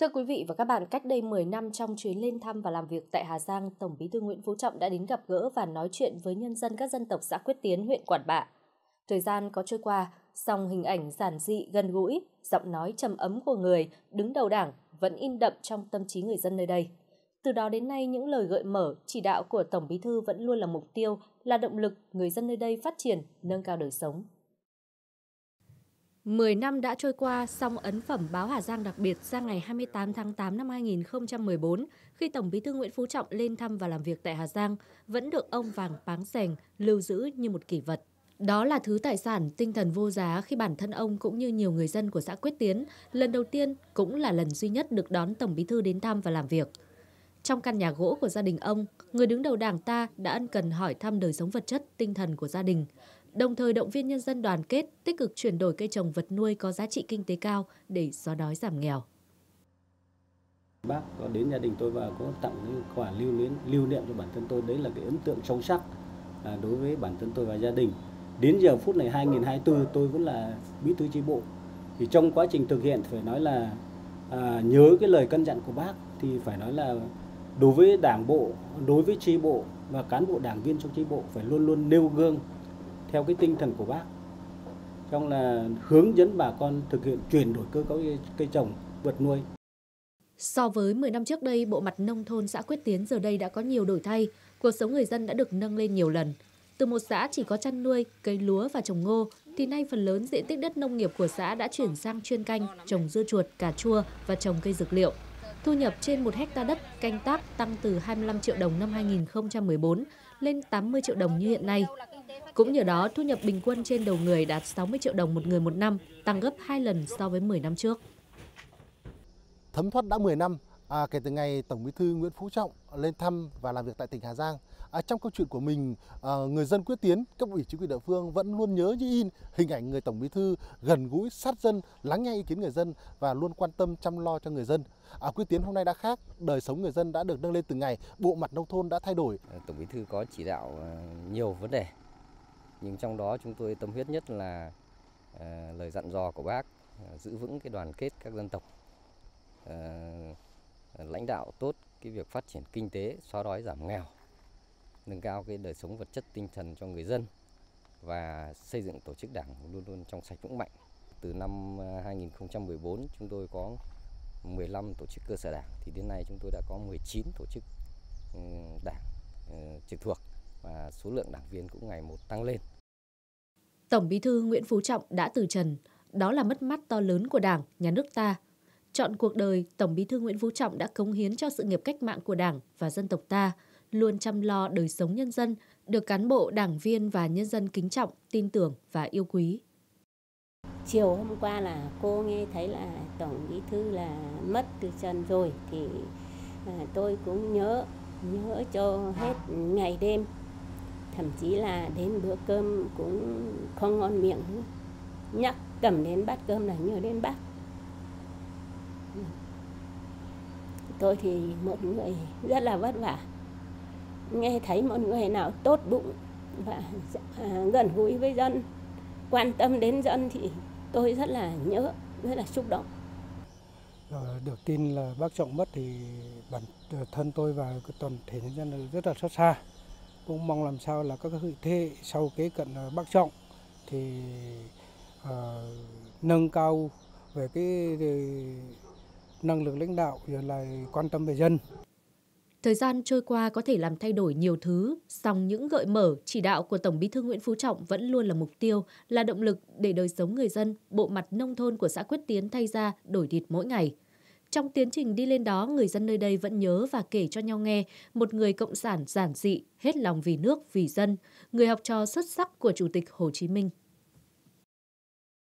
Thưa quý vị và các bạn, cách đây 10 năm trong chuyến lên thăm và làm việc tại Hà Giang, Tổng Bí thư Nguyễn Phú Trọng đã đến gặp gỡ và nói chuyện với nhân dân các dân tộc xã Quyết Tiến, huyện Quản Bạ. Thời gian có trôi qua, song hình ảnh giản dị, gần gũi, giọng nói trầm ấm của người đứng đầu đảng vẫn in đậm trong tâm trí người dân nơi đây. Từ đó đến nay, những lời gợi mở, chỉ đạo của Tổng Bí thư vẫn luôn là mục tiêu, là động lực người dân nơi đây phát triển, nâng cao đời sống. 10 năm đã trôi qua, song ấn phẩm báo Hà Giang đặc biệt ra ngày 28 tháng 8 năm 2014, khi Tổng Bí thư Nguyễn Phú Trọng lên thăm và làm việc tại Hà Giang, vẫn được ông Vàng Páng Sành lưu giữ như một kỷ vật. Đó là thứ tài sản tinh thần vô giá khi bản thân ông cũng như nhiều người dân của xã Quyết Tiến lần đầu tiên cũng là lần duy nhất được đón Tổng Bí thư đến thăm và làm việc. Trong căn nhà gỗ của gia đình ông, người đứng đầu đảng ta đã ân cần hỏi thăm đời sống vật chất, tinh thần của gia đình, đồng thời động viên nhân dân đoàn kết, tích cực chuyển đổi cây trồng vật nuôi có giá trị kinh tế cao để xóa đói giảm nghèo. Bác có đến gia đình tôi và có tặng những quà lưu niệm lưu niệm cho bản thân tôi đấy là cái ấn tượng sâu sắc à, đối với bản thân tôi và gia đình. Đến giờ phút này 2024 tôi vẫn là bí thư chi bộ. Thì trong quá trình thực hiện phải nói là à, nhớ cái lời căn dặn của bác thì phải nói là đối với đảng bộ, đối với chi bộ và cán bộ đảng viên trong chi bộ phải luôn luôn nêu gương theo cái tinh thần của bác trong là hướng dẫn bà con thực hiện chuyển đổi cơ cấu cây trồng vật nuôi So với 10 năm trước đây, bộ mặt nông thôn xã Quyết Tiến giờ đây đã có nhiều đổi thay, cuộc sống người dân đã được nâng lên nhiều lần. Từ một xã chỉ có chăn nuôi, cây lúa và trồng ngô, thì nay phần lớn diện tích đất nông nghiệp của xã đã chuyển sang chuyên canh, trồng dưa chuột, cà chua và trồng cây dược liệu. Thu nhập trên 1 hecta đất canh tác tăng từ 25 triệu đồng năm 2014 lên 80 triệu đồng như hiện nay. Cũng nhờ đó, thu nhập bình quân trên đầu người đạt 60 triệu đồng một người một năm, tăng gấp 2 lần so với 10 năm trước. Thấm thoát đã 10 năm à, kể từ ngày Tổng Bí thư Nguyễn Phú Trọng lên thăm và làm việc tại tỉnh Hà Giang. À, trong câu chuyện của mình, à, người dân quyết tiến, cấp ủy chính quyền địa phương vẫn luôn nhớ như in hình ảnh người Tổng Bí thư gần gũi, sát dân, lắng nghe ý kiến người dân và luôn quan tâm chăm lo cho người dân. À, quyết tiến hôm nay đã khác, đời sống người dân đã được nâng lên từng ngày, bộ mặt nông thôn đã thay đổi. Tổng Bí thư có chỉ đạo à, nhiều vấn đề nhưng trong đó chúng tôi tâm huyết nhất là uh, lời dặn dò của bác uh, giữ vững cái đoàn kết các dân tộc uh, lãnh đạo tốt cái việc phát triển kinh tế xóa đói giảm nghèo nâng cao cái đời sống vật chất tinh thần cho người dân và xây dựng tổ chức đảng luôn luôn trong sạch vững mạnh từ năm 2014 chúng tôi có 15 tổ chức cơ sở đảng thì đến nay chúng tôi đã có 19 tổ chức ừ, đảng trực thuộc và số lượng đảng viên cũng ngày một tăng lên. Tổng Bí thư Nguyễn Phú Trọng đã từ trần, đó là mất mát to lớn của Đảng, nhà nước ta. Chọn cuộc đời, Tổng Bí thư Nguyễn Phú Trọng đã cống hiến cho sự nghiệp cách mạng của Đảng và dân tộc ta, luôn chăm lo đời sống nhân dân, được cán bộ, đảng viên và nhân dân kính trọng, tin tưởng và yêu quý. Chiều hôm qua là cô nghe thấy là Tổng Bí thư là mất từ trần rồi thì à, tôi cũng nhớ nhớ cho hết ngày đêm thậm chí là đến bữa cơm cũng không ngon miệng nữa. Nhắc cầm đến bát cơm là nhớ đến bác. Tôi thì một người rất là vất vả. Nghe thấy một người nào tốt bụng và gần gũi với dân, quan tâm đến dân thì tôi rất là nhớ, rất là xúc động. Ờ, được tin là bác trọng mất thì bản thân tôi và toàn thể nhân dân rất là xót xa cũng mong làm sao là các thế hệ sau kế cận ờ, bác Trọng thì uh, nâng cao về cái ờ, năng lực lãnh đạo rồi là quan tâm về dân. Thời gian trôi qua có thể làm thay đổi nhiều thứ, song những gợi mở, chỉ đạo của Tổng Bí thư Nguyễn Phú Trọng vẫn luôn là mục tiêu, là động lực để đời sống người dân, bộ mặt nông thôn của xã Quyết Tiến thay ra đổi thịt mỗi ngày. Trong tiến trình đi lên đó, người dân nơi đây vẫn nhớ và kể cho nhau nghe một người cộng sản giản dị, hết lòng vì nước, vì dân, người học trò xuất sắc của Chủ tịch Hồ Chí Minh.